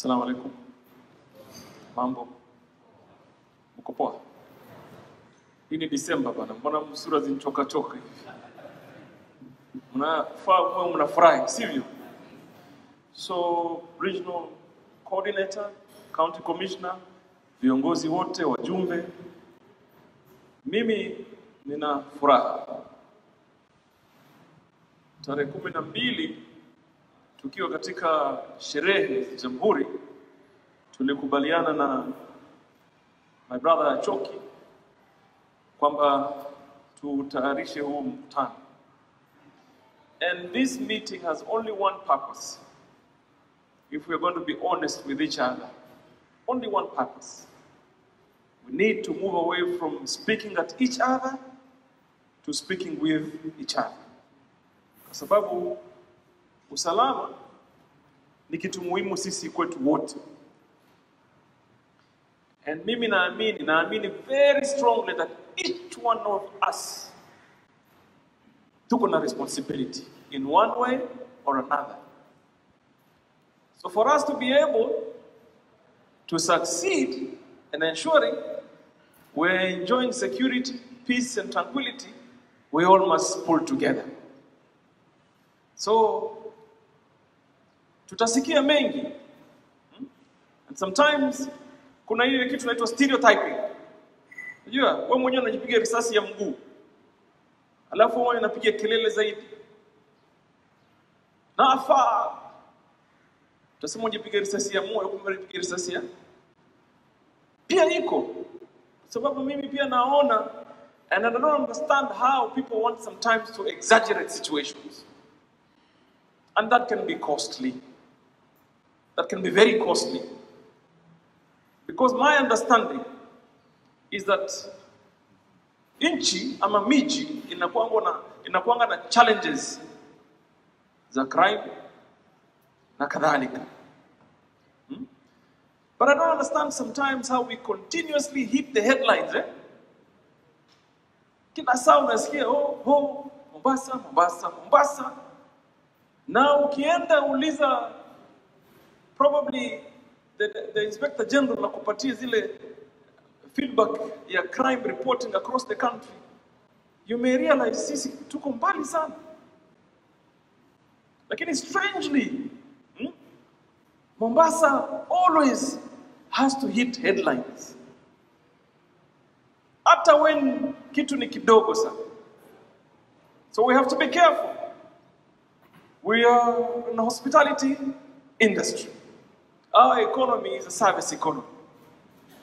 Asalamu alaykum Mambo, mko poa? Hii ni Disemba bana, mbona sura zinchoka choka hivi? Mnafaa mwe mnafurahi, sivyo? So regional coordinator, county commissioner, viongozi wote, wajumbe, mimi nina furaha. Tarehe kumi na mbili tukiwa katika sherehe za Jamhuri tulikubaliana na my brother Achoki kwamba tutayarishe huu mkutano. And this meeting has only one purpose. If we are going to be honest with each other, only one purpose. We need to move away from speaking at each other to speaking with each other. Kwa sababu usalama ni kitu muhimu sisi kwetu wote. And mimi naamini, naamini very strongly that each one of us tuko na responsibility in one way or another. So for us to be able to succeed and ensuring we're enjoying security, peace and tranquility, we all must pull together. So tutasikia mengi. Hmm? and sometimes kuna ile kitu inaitwa stereotyping. Unajua wewe mwenyewe unajipiga risasi ya mguu. Alafu wewe unapiga kelele zaidi. Nafa utasema unajipiga risasi ya moyo kumbe unapiga risasi ya pia iko. Sababu mimi pia naona and I don't understand how people want sometimes to exaggerate situations. And that can be costly that can be very costly because my understanding is that nchi ama miji inakuanga na challenges za crime na kadhalika hmm? but I don't understand sometimes how we continuously hit the headlines eh? kila saa unasikia oh, oh, Mombasa Mombasa Mombasa na ukienda uliza probably the, the inspector general akupatie zile feedback ya crime reporting across the country. You may realize sisi tuko mbali sana. Lakini strangely hmm, Mombasa always has to hit headlines. Hata when kitu ni kidogo sana. So we have to be careful. We are in the hospitality industry our economy is a service economy.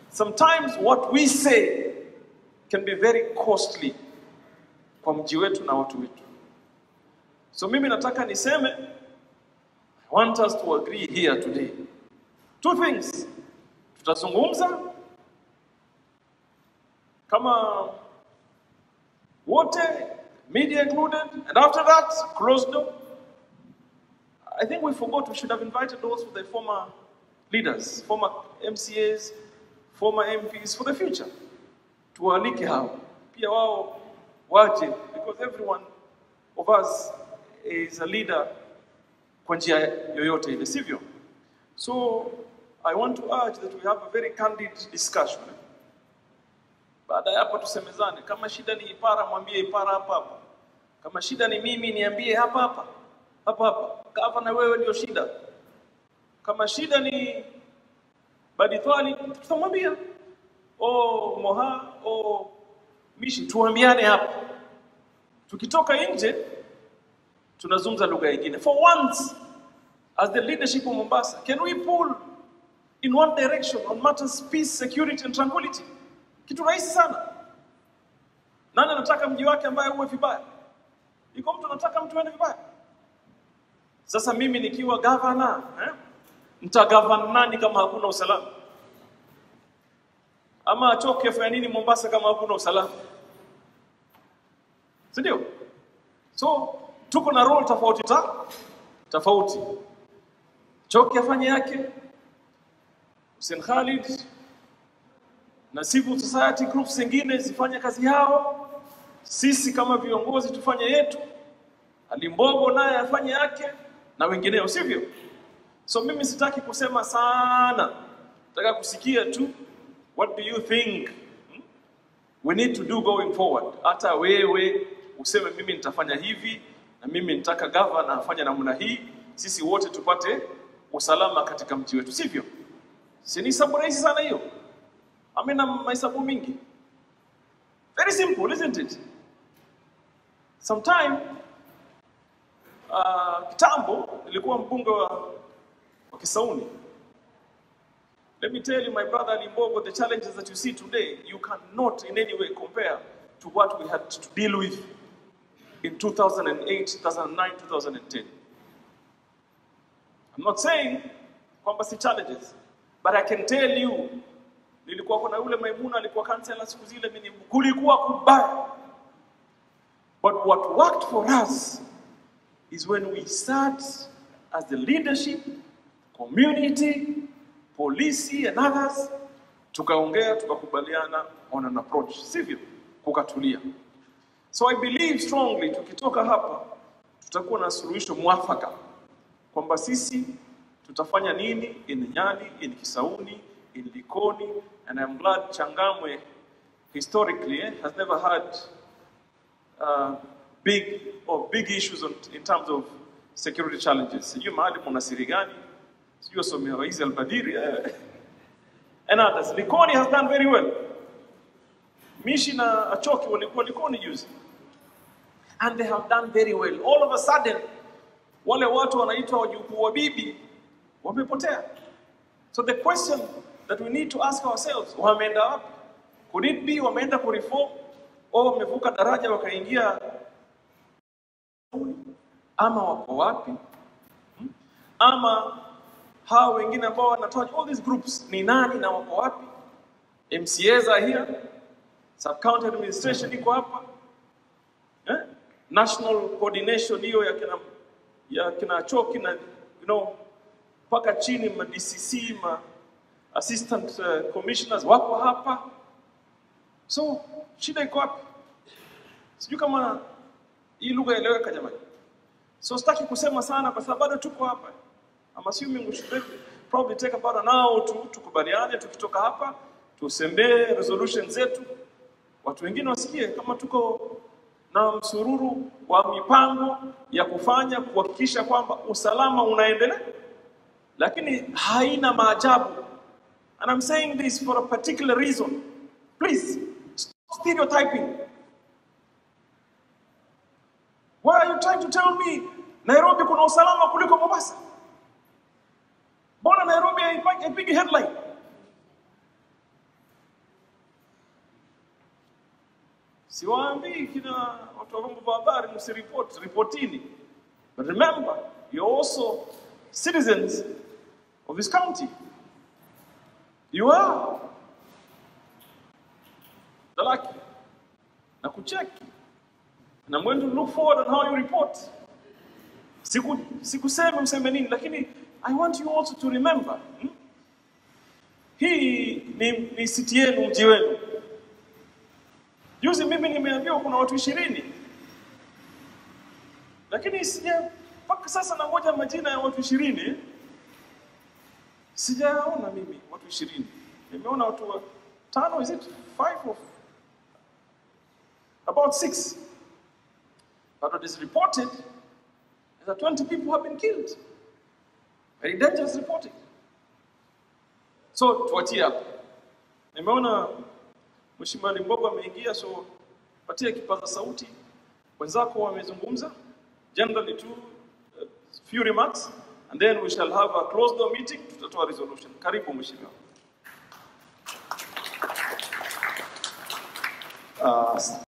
Sometimes what we say can be very costly kwa mji wetu na watu wetu. So mimi nataka niseme i want us to agree here today. Two things. Tutazungumza. Kama wote media included and after that closed door. I think we forgot we should have invited those for the former leaders former mcas former MPs for the future. Tuwaalike hao pia wao waje because everyone of us is a leader kwa njia yoyote ile, sivyo? So I want to urge that we have a very candid discussion. Baada ya hapo tusemezane, kama shida ni Ipara mwambie Ipara hapa hapa, kama shida ni mimi niambie hapa hapa hapa hapa, kava na wewe ndio shida, kama shida ni Badithwali tutamwambia o Moha o Mishi, tuambiane hapa. Tukitoka nje tunazungumza lugha nyingine. For once as the leadership of Mombasa, can we pull in one direction on matters peace, security and tranquility? Kitu rahisi sana. Nani anataka mji wake ambaye uwe vibaya? Iko mtu anataka mtu aende vibaya? Sasa mimi nikiwa governor eh? Mtagavana nani kama hakuna usalama? Ama atoke afanya nini Mombasa kama hakuna usalama? Si ndio? So tuko na role tofauti ta tofauti. Choke afanye yake, Hussein Khalid na civil society groups zingine zifanye kazi yao, sisi kama viongozi tufanye yetu, Alimbogo naye afanye yake na wengineo, sivyo? So mimi sitaki kusema sana, nataka kusikia tu what do you think hmm? we need to do going forward. Hata wewe useme mimi nitafanya hivi na mimi nitaka gavana afanye namna hii, sisi wote tupate usalama katika mji wetu, sivyo? Si ni hesabu rahisi sana hiyo? Amina mahesabu mingi. Very simple, isn't it? Sometime uh, kitambo nilikuwa mbunge wa, wa Kisauni. Let me tell you, my brother Limbogo, the challenges that you see today, you cannot in any way compare to what we had to deal with in 2008, 2009, 2010. I'm not saying kwamba si challenges, but I can tell you, nilikuwa kuna yule Maimuna alikuwa kansela siku zile, mimi kulikuwa kubaya. But what worked for us is when we sat as the leadership, community, polisi and others, tukaongea tukakubaliana on an approach, sivyo? Kukatulia. So I believe strongly tukitoka hapa tutakuwa na suluhisho mwafaka kwamba sisi tutafanya nini in Nyali, in Kisauni, in Likoni, and I'm glad Changamwe historically eh, has never had uh, big or big issues on, in terms of security challenges. Sijui mahali muna siri gani, sijui wasomewa hizi albadiri eh. and others. Likoni has done very well. Mishi na Achoki walikuwa Likoni juzi and they have done very well. All of a sudden wale watu wanaitwa wajukuu wa bibi wamepotea. So the question that we need to ask ourselves, wameenda wapi? Could it be wameenda kureform au wamevuka daraja wakaingia ama wako wapi? Hmm? Ama hawa wengine ambao wanatoa all these groups ni nani na wako wapi? MCAs are here, sub county administration iko hapa eh? national coordination hiyo ya kina ya kina Choki na you know mpaka chini ma DCC ma assistant uh, commissioners wako hapa. So shida iko wapi? Sijui kama hii lugha eleweka jamani. So sitaki kusema sana kwa sababu bado tuko hapa. I'm assuming we should probably take about an hour tu tukubaliane, tukitoka hapa tusembee resolution zetu, watu wengine wasikie kama tuko na msururu wa mipango ya kufanya kuhakikisha kwamba usalama unaendelea, lakini haina maajabu. And I'm saying this for a particular reason. Please stop stereotyping. Why are you trying to tell me Nairobi kuna usalama kuliko Mombasa? Haipigi haipigi headline? Siwaambii kina watu wa vyombo vya habari msiripoti, ripotini. But remember, you're also citizens of this county. You are. Dalaki. Na kucheki. And I'm going to look forward on how you report. Siku sikusema mseme nini, lakini I want you also to remember. Hmm? Hii ni, city yenu, mji wenu. Juzi mimi nimeambiwa kuna watu ishirini, lakini sija mpaka sasa nangoja majina ya watu ishirini. Sijaona mimi watu ishirini, nimeona watu wa tano, is it five or about six, but what is reported is that 20 people have been killed. Very dangerous reporting. So tuachie hapo. Nimeona Mheshimiwa Limbogo ameingia, so patie kipaza sauti. Wenzako wamezungumza generally two uh, few remarks and then we shall have a closed door meeting, tutatoa resolution. Karibu Mheshimiwa. Uh,